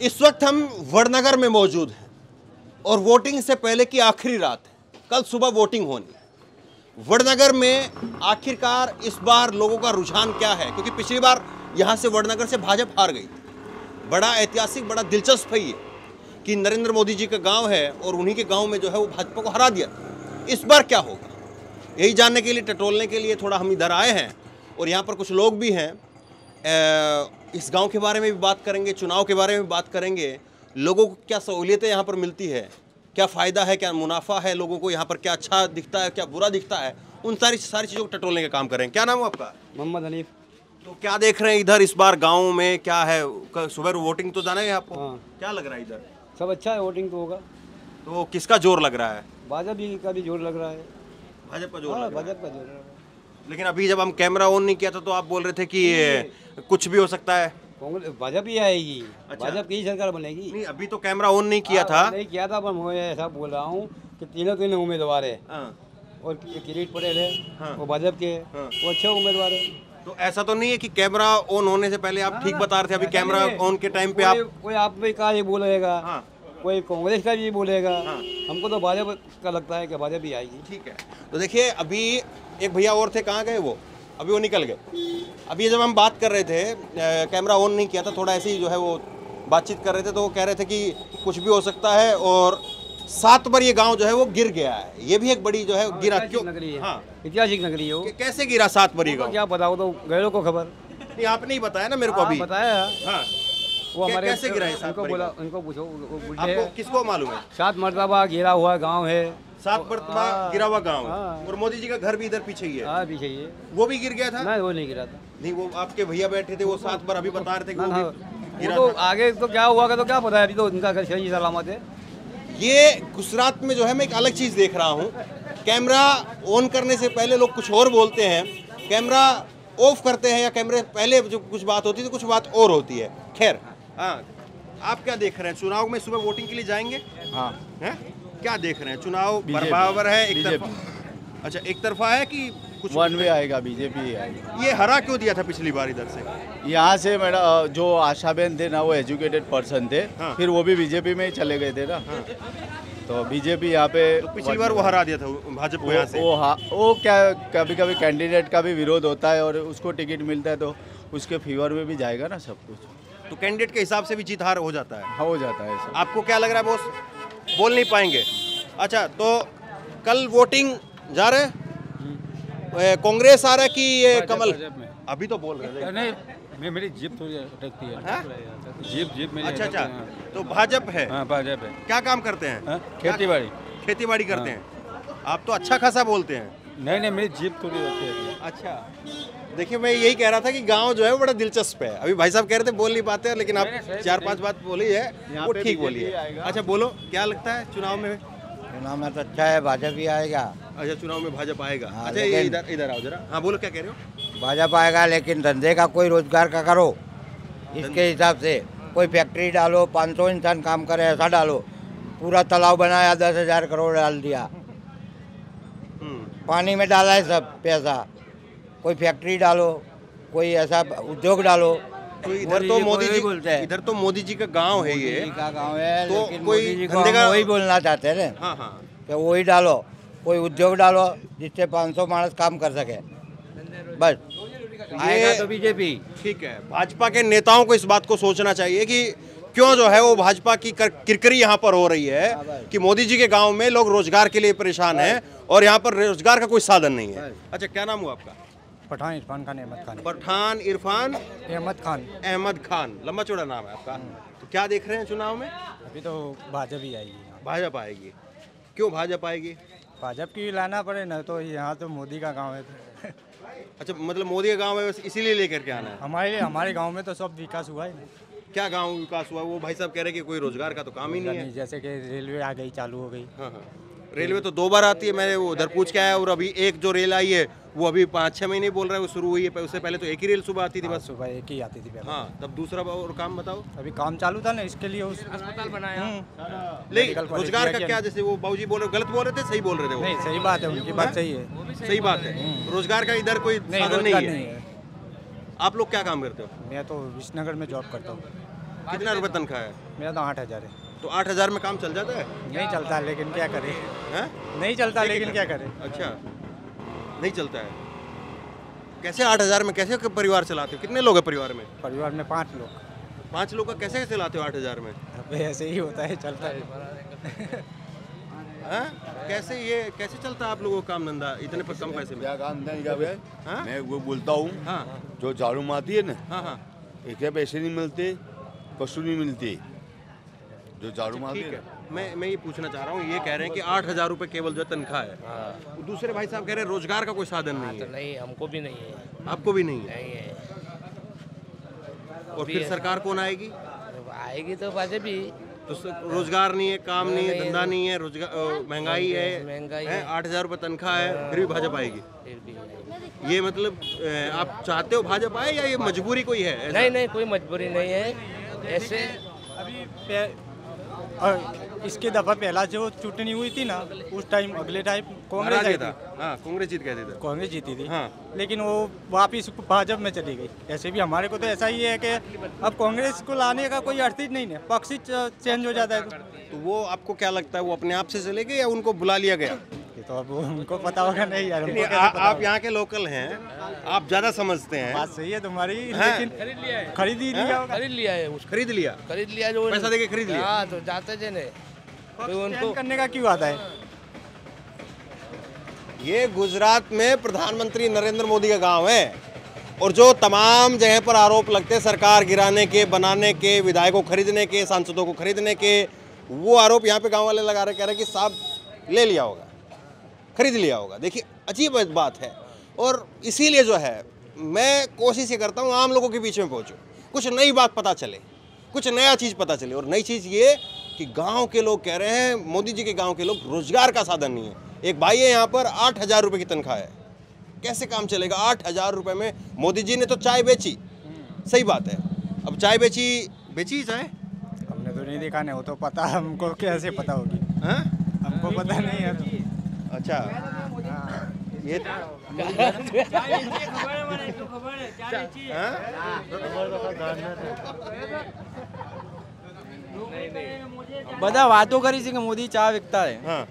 इस वक्त हम वड़नगर में मौजूद हैं और वोटिंग से पहले की आखिरी रात है। कल सुबह वोटिंग होनी है। वड़नगर में आखिरकार इस बार लोगों का रुझान क्या है? क्योंकि पिछली बार यहाँ से वड़नगर से भाजपा हार गई थी। बड़ा ऐतिहासिक, बड़ा दिलचस्प है ये कि नरेंद्र मोदी जी का गाँव है और उन्हीं के गाँव में जो है वो भाजपा को हरा दिया इस बार क्या होगा? यही जानने के लिए, टटोलने के लिए थोड़ा हम इधर आए हैं और यहाँ पर कुछ लोग भी हैं। इस गाँव के बारे में भी बात करेंगे चुनाव के बारे में भी बात करेंगे। लोगों को क्या सहूलियतें यहाँ पर मिलती है? क्या फ़ायदा है? क्या मुनाफा है? लोगों को यहाँ पर क्या अच्छा दिखता है क्या बुरा दिखता है? उन सारी सारी चीज़ों को टटोलने का काम करें। क्या नाम है आपका? मोहम्मद हनीफ। तो क्या देख रहे हैं इधर इस बार गाँव में क्या है? सुबह वोटिंग तो जाना है आपको हाँ। क्या लग रहा है इधर? सब अच्छा है वोटिंग तो होगा। तो किसका ज़ोर लग रहा है? भाजपा का भी ज़ोर लग रहा है। भाजपा का ज़ोर हाँ। भाजपा का ज़ोर लग रहा है। लेकिन अभी जब हम कैमरा ऑन नहीं किया था तो आप बोल रहे थे कि कुछ भी हो सकता है। कांग्रेस भाजपा ही आएगी। अच्छा। भाजपा की सरकार बनेगी। नहीं अभी तो कैमरा ऑन नहीं किया था। हाँ, नहीं किया था पर मैं ऐसा बोल रहा हूँ कि तीनों तीनों उम्मीदवार है। हाँ। और किरीट पटेल है हाँ। वो भाजपा के हैं। हाँ। वो अच्छे उम्मीदवार है। तो ऐसा तो नहीं है कि कैमरा ऑन होने से पहले आप ठीक बता रहे थे अभी कैमरा ऑन के टाइम पे आप कोई आप भी का ये बोलेगा। हाँ। कोई कांग्रेस का भी बोलेगा। हाँ। हमको तो भाजपा का लगता है कि भाजपा ही आएगी। ठीक है। तो देखिए अभी एक भैया और थे कहाँ गए वो? अभी वो निकल गए। अभी जब हम बात कर रहे थे कैमरा ऑन नहीं किया था थोड़ा ऐसे ही जो है वो बातचीत कर रहे थे तो वो कह रहे थे कि कुछ भी हो सकता है और सात बार ये गाँव जो है वो गिर गया है। ये भी एक बड़ी जो है गिरा क्यों? ऐतिहासिक नगरी है। हाँ। ऐतिहासिक नगरी है वो। कैसे गिरा सात बार ये गाँव? क्या बताओ तो गैरों को खबर। नहीं आपने ही बताया ना मेरे को हाँ, अभी। बताया। हाँ। वो हमारे कैसे गिरा है उनको बोला उनको पूछो आपको किसको मालूम है? सात मरतबा घिरा हुआ गाँव है। सात मरतबा हाँ, गिरा हुआ गाँव हाँ। और मोदी जी का घर भी इधर पीछे ही है। हाँ पीछे ये वो भी गिर गया था? नहीं वो नहीं गिरा था। नहीं वो आपके भैया बैठे थे वो सात बार अभी बता रहे थे कि वो गिरा तो आगे तो क्या हुआ तो क्या पता है अभी तो उनका घर सही सलामत है। ये गुजरात में जो है मैं एक अलग चीज़ देख रहा हूँ। कैमरा ऑन करने से पहले लोग कुछ और बोलते हैं। कैमरा ऑफ़ करते हैं या कैमरे पहले जो कुछ बात होती है तो कुछ बात और होती है। खैर हाँ। आप क्या देख रहे हैं? चुनाव में सुबह वोटिंग के लिए जाएँगे? हाँ। हैं? क्या देख रहे हैं? चुनाव बराबर है एक तरफा अच्छा एक तरफा है कि कुछ वन वे आएगा बीजेपी आएगी। ये हरा क्यों दिया था पिछली बार इधर से? यहाँ से मेरा जो आशाबेन थे ना वो एजुकेटेड पर्सन थे। हाँ। फिर वो भी बीजेपी में ही चले गए थे ना। हाँ। तो बीजेपी यहाँ पे तो पिछली बार वो हरा दिया था भाजपा को यहाँ से। वो हाँ वो क्या कभी कभी कैंडिडेट का भी विरोध होता है और उसको टिकट मिलता है तो उसके फेवर में भी जाएगा ना सब कुछ। तो कैंडिडेट के हिसाब से भी जीत हार हो जाता है। हाँ हो जाता है ऐसा। आपको क्या लग रहा है बॉस बोल नहीं पाएँगे। अच्छा तो कल वोटिंग जा रहे ए, कांग्रेस आ रहा है कि ये कमल? अभी तो बोल रहे नहीं मैं मेरी जीप थोड़ी अटकती है। हाँ? जीप जीप मेरी अच्छा अच्छा। तो भाजपा है। हाँ भाजपा है। क्या काम करते हैं? हाँ, खेती बाड़ी खेती बाड़ी करते हैं। आप तो अच्छा खासा बोलते हैं। नहीं नहीं मेरी जीप थोड़ी रहती है। अच्छा। देखिए मैं यही कह रहा था कि गाँव जो है वो बड़ा दिलचस्प है। अभी भाई साहब कह रहे थे बोल नहीं पाते हैं लेकिन आप चार पाँच बात बोली है वो ठीक बोली है। अच्छा बोलो क्या लगता है चुनाव में? चुनाव में तो अच्छा है भाजपा ही आएगा। अच्छा चुनाव में भाजपा आएगा। हाँ, अच्छा लेकिन- इधर इधर आओ जरा। हाँ बोलो क्या कह रहे हो? भाजपा आएगा लेकिन धंधे का कोई रोज़गार का करो। इसके हिसाब से कोई फैक्ट्री डालो 500 इंसान काम करे ऐसा डालो। पूरा तालाब बनाया दस हज़ार करोड़ डाल दिया। हम्म, पानी में डाला है सब पैसा। कोई फैक्ट्री डालो कोई ऐसा उद्योग डालो। तो इधर तो मोदी यही जी बोलते हैं। इधर तो मोदी जी का गाँव है ये। का गाँव है तो कोई जी को वही बोलना चाहते हैं ना। हाँ हाँ। कि वही डालो कोई उद्योग डालो जिससे 500 मानस काम कर सके। बस। आएगा तो बीजेपी। ठीक है। भाजपा के नेताओं को इस बात को सोचना चाहिए कि क्यों जो है वो भाजपा की कर, किरकिरी यहाँ पर हो रही है कि मोदी जी के गाँव में लोग रोज़गार के लिए परेशान हैं और यहाँ पर रोज़गार का कोई साधन नहीं है। अच्छा क्या नाम हुआ आपका? पठान इरफान खान अहमद खान। पठान इरफान अहमद खान। अहमद खान। लंबा चौड़ा नाम है आपका। तो क्या देख रहे हैं चुनाव में? अभी तो भाजपा ही आएगी भाजपा आएगी। क्यों भाजपा आएगी? भाजपा की लाना पड़े ना तो यहाँ तो मोदी का गाँव है अच्छा मतलब मोदी का गाँव है बस इसीलिए लेकर के आना है। हमारे हमारे गाँव में तो सब विकास हुआ है। क्या गाँव विकास हुआ वो भाई साहब कह रहे हैं कि कोई रोज़गार का तो काम ही नहीं है। जैसे कि रेलवे आ गई चालू हो गई। हाँ हाँ। रेलवे तो दो बार आती है मैंने वो उधर पूछ के आया और अभी एक जो रेल आई है वो अभी पाँच छः महीने बोल रहा है वो शुरू हुई है उससे पहले तो एक ही रेल सुबह आती थी हाँ, बस। सुबह एक ही आती थी पहले। हाँ तब दूसरा और काम बताओ। अभी काम चालू था ना इसके लिए उस अस्पताल बनाया। लेकिन रोज़गार का क्या जैसे वो बाबूजी बोल रहे गलत बोल रहे थे सही बोल रहे थे वो। नहीं सही बात है उनकी बात सही है। सही बात है। रोज़गार का इधर कोई नहीं साधन नहीं है। है। आप लोग क्या काम करते हो? मैं तो विश्वनगर में जॉब करता हूँ। कितना रुपये तनख्वाह है? मेरा तो आठ हज़ार है। तो आठ हज़ार में काम चल जाता है? नहीं चलता लेकिन क्या करें? हैं? नहीं चलता लेकिन लेकिन क्या करें? अच्छा। नहीं चलता है। कैसे आठ हज़ार में कैसे परिवार चलाते हो? कितने लोग हैं परिवार में? परिवार में पाँच लोग। पाँच लोग का कैसे चलाते हो आठ हज़ार में? अब ऐसे ही होता है चलता है। हैं? कैसे ये कैसे चलता है आप लोगों का काम धंधा? इतने पर कम पैसे में। क्या काम नहीं क्या भाई हाँ? मैं वो बोलता हूँ हाँ। जो झाड़ू मारती है ना हाँ हाँ। एक पैसे नहीं मिलते कशु नहीं मिलती। जो झाड़ू ठीक है? है। मैं मैं ये पूछना चाह रहा हूँ ये कह रहे हैं कि आठ हज़ार रुपये केवल जो है तनख्वाह है। दूसरे भाई साहब कह रहे हैं रोज़गार का कोई साधन नहीं है। नहीं हमको भी नहीं है। आपको भी नहीं है? नहीं है। और फिर सरकार कौन आएगी? आएगी तो बाजे भी तो रोज़गार नहीं है काम नहीं है धंधा नहीं। है रोज़गार महँगाई है महँगाई आठ हज़ार रुपये तनख्वाह है फिर भी भाजपा आएगी। फिर भी ये मतलब आप चाहते हो भाजपा आए या ये मजबूरी कोई है? नहीं नहीं कोई मजबूरी नहीं है। ऐसे अभी और इसके दफ़ा पहला जो चुटनी हुई थी ना उस टाइम अगले टाइम कांग्रेस आई थी। हाँ कांग्रेस जीत गए थे कांग्रेस जीती थी। हाँ। लेकिन वो वापिस भाजपा में चली गई। ऐसे भी हमारे को तो ऐसा ही है कि अब कांग्रेस को लाने का कोई अर्थ ही नहीं है। पक्ष ही चेंज हो जाता है तो तो वो आपको क्या लगता है वो अपने आप से चले गए या उनको बुला लिया गया? ये तो अब उनको पता होगा नहीं यार नहीं, आ, आप यहाँ के लोकल हैं आप ज़्यादा समझते हैं। बात सही है तुम्हारी हाँ। लेकिन खरीद लिया है। खरीद ही लिया होगा। खरीद लिया है खरीद लिया? खरीद लिया जो पैसा देके खरीद लिया? हाँ तो जाते थे ने। तो उनको करने का क्यों आता है? ये गुजरात में प्रधानमंत्री नरेंद्र मोदी का गाँव है और जो तमाम जगह पर आरोप लगते हैं सरकार गिराने के बनाने के विधायकों को खरीदने के सांसदों को खरीदने के वो आरोप यहाँ पे गाँव वाले लगा रहे कह रहे कि साहब ले लिया होगा। खरीद लिया होगा। देखिए अजीब बात है। और इसीलिए जो है मैं कोशिश ये करता हूँ आम लोगों के बीच में पहुँचूँ। कुछ नई बात पता चले कुछ नया चीज़ पता चले। और नई चीज़ ये कि गाँव के लोग कह रहे हैं मोदी जी के गाँव के लोग रोज़गार का साधन नहीं है। एक भाई है यहाँ पर आठ हज़ार रुपये की तनख्वाह है। कैसे काम चलेगा? आठ हज़ार रुपये में मोदी जी ने तो चाय बेची। सही बात है। अब चाय बेची बेची चाय। हमने तो नहीं देखा नहीं हो तो पता हमको कैसे पता होगी? हाँ? हमको पता नहीं है। अच्छा ये हाँ? બધા વાતો કરી છે કે મોદી ચા વિકતા है हाँ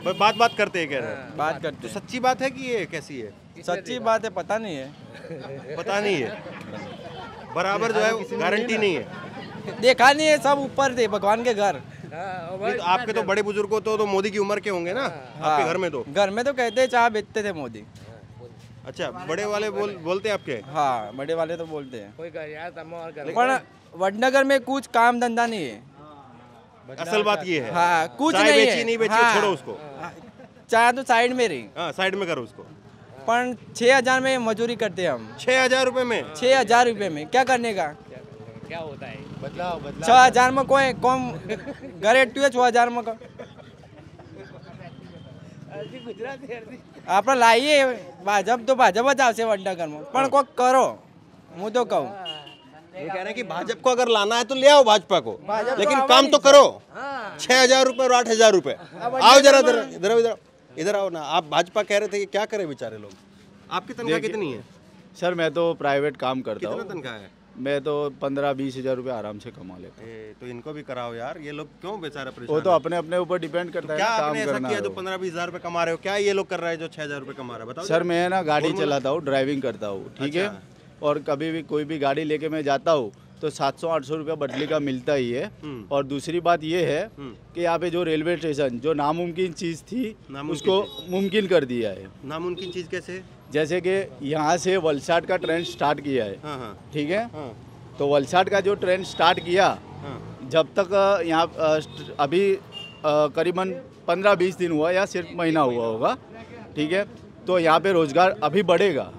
बस बात बात करते हैं कह रहे हैं बात तो करते सच्ची बात है कि ये कैसी है सच्ची बात है पता नहीं है पता नहीं है बराबर जो है गारंटी नहीं है देखा नहीं है सब ऊपर थे भगवान के घर नहीं तो आपके तो बड़े बुज़ुर्गों तो, तो मोदी की उम्र के होंगे ना आपके घर में तो। घर में तो कहते चाय बेचते थे मोदी। अच्छा बड़े वाले बोल बोलते हैं आपके? हाँ बड़े वाले तो बोलते हैं। कोई कर यार तमो और कर। पर वडनगर में कुछ काम धंधा नहीं है। असल बात ये है। हाँ कुछ चाय नहीं बेची है। नहीं बेची हाँ, छोड़ो उसको। चाय तो साइड में रही। हाँ साइड में करो उसको। पर छः हज़ार में मजदूरी करते हैं हम। छह हज़ार रुपए में? छः हज़ार रुपये में। क्या करने का? क्या होता है? बदलाव बदलाव छः हजार में कोई कम घर एट्टू है छः हजार में का આપણે લાવીએ ભાજપ તો ભાજપ જ આવશે વડનગરમાં પણ કોઈક કરો હું તો કહું ये कह रहे हैं कि भाजपा को अगर लाना है तो ले आओ भाजपा को लेकिन काम तो करो छह हजार रुपए और आठ हजार रुपए आओ जरा इधर इधर आओ, इधर आओ। इधर आओ ना आप भाजपा कह रहे थे कि क्या करें बेचारे लोग आपकी तनख्वाह देखिए- कितनी है सर मैं तो प्राइवेट काम करता कितना हूँ तनख्वाह है मैं तो पंद्रह बीस हज़ार रुपये आराम से कमा लेता हूँ। ए, तो इनको भी कराओ यार ये लोग क्यों बेचारा वो तो अपने अपने ऊपर डिपेंड करता है क्या ना, आपने काम ऐसा करना किया है जो पंद्रह बीस हज़ार रुपए कमा रहे हो? क्या ये लोग कर रहा है जो छह हज़ार रुपए कमा रहा है? बताओ सर मैं ना गाड़ी चलाता हूँ ड्राइविंग करता हूँ ठीक है? और कभी भी कोई भी गाड़ी लेके मैं जाता हूँ तो सात सौ आठ सौ रुपया बदली का मिलता ही है। हम्म। और दूसरी बात ये है हम्म। कि यहाँ पे जो रेलवे स्टेशन जो नामुमकिन चीज़ थी उसको मुमकिन कर दिया है। नामुमकिन चीज़ कैसे? जैसे कि यहाँ से वलसाड का ट्रेन स्टार्ट किया है। हाँ हाँ। ठीक है? हाँ। तो वलसाड का जो ट्रेन स्टार्ट किया जब तक यहाँ अभी करीबन पंद्रह बीस दिन हुआ या सिर्फ़ महीना हुआ होगा। ठीक है? तो यहाँ पे रोज़गार अभी बढ़ेगा।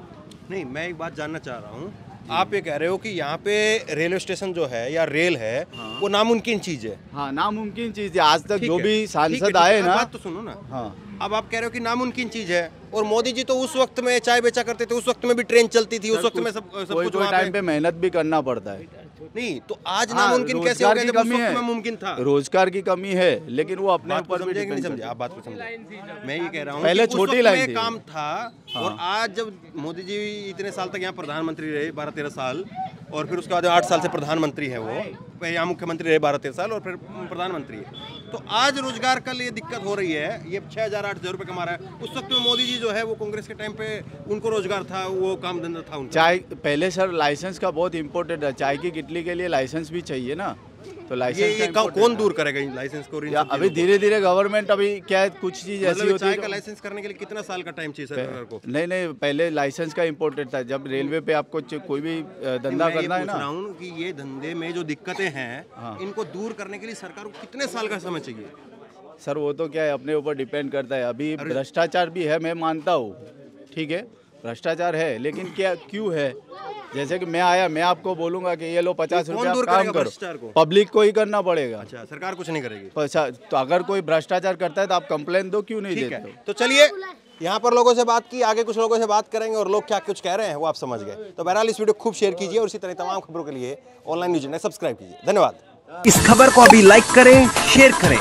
नहीं मैं एक बात जानना चाह रहा हूँ। आप ये कह रहे हो कि यहाँ पे रेलवे स्टेशन जो है या रेल है हाँ। वो नामुमकिन चीज़ है। हाँ नामुमकिन चीज़ है। आज तक जो भी सांसद आए ना बात तो सुनो ना। हाँ। अब आप कह रहे हो कि नामुमकिन चीज़ है। और मोदी जी तो उस वक्त में चाय बेचा करते थे उस वक्त में भी ट्रेन चलती थी उस वक्त में सब सब कुछ टाइम पे मेहनत भी करना पड़ता है। नहीं तो आज हाँ, नामुमकिन कैसे हो गया की जब उस कमी वक्त है। में मुमकिन था। रोज़गार की कमी है लेकिन वो अपने ऊपर भी नहीं समझे आप बात को समझे मैं ये कह रहा हूँ पहले छोटी लाइन में काम था और आज जब मोदी जी इतने साल तक यहाँ प्रधानमंत्री रहे बारह तेरह साल और फिर उसके बाद आठ साल से प्रधानमंत्री है वो यहाँ मुख्यमंत्री रहे बारह, तेरह साल और फिर प्रधानमंत्री है। तो आज रोज़गार का लिए दिक्कत हो रही है। ये छः हज़ार आठ हज़ार रुपये कमा रहा है। उस वक्त में मोदी जी जो है वो कांग्रेस के टाइम पे उनको रोज़गार था, वो काम धंधा था उनका। चाय, पहले सर, लाइसेंस का बहुत इम्पोर्टेंट है। चाय की किटली के लिए लाइसेंस भी चाहिए ना। तो लाइसेंस ये का कौन दूर करेगा इन लाइसेंस को या अभी धीरे धीरे गवर्नमेंट अभी क्या है कुछ चीज़ ऐसी मतलब होती है का तो- लाइसेंस करने के लिए कितना साल का टाइम चाहिए सरकार को? नहीं नहीं पहले लाइसेंस का इम्पोर्टेंट था। जब रेलवे पे आपको कोई भी धंधा करना है ना कि ये धंधे में जो दिक्कतें हैं हाँ। इनको दूर करने के लिए सरकार को कितने साल का समय चाहिए? सर वो तो क्या है अपने ऊपर डिपेंड करता है। अभी भ्रष्टाचार भी है मैं मानता हूँ। ठीक है भ्रष्टाचार है लेकिन क्या क्यों है? जैसे कि मैं आया मैं आपको बोलूँगा कि ये लो पचास कौन रुपया काम करो। को? पब्लिक को ही करना पड़ेगा। अच्छा सरकार कुछ नहीं करेगी। पैसा तो अगर कोई भ्रष्टाचार करता है तो आप कंप्लेन दो क्यों नहीं देते तो चलिए यहाँ पर लोगों से बात की आगे कुछ लोगों से बात करेंगे और लोग क्या कुछ कह रहे हैं वो आप समझ गए। तो बहरहाल इस वीडियो खूब शेयर कीजिए और इसी तरह तमाम खबरों के लिए ऑनलाइन न्यूज़ ने सब्सक्राइब कीजिए। धन्यवाद। इस खबर को अभी लाइक करें शेयर करें।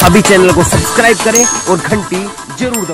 अभी चैनल को सब्सक्राइब करें और घंटी ज़रूर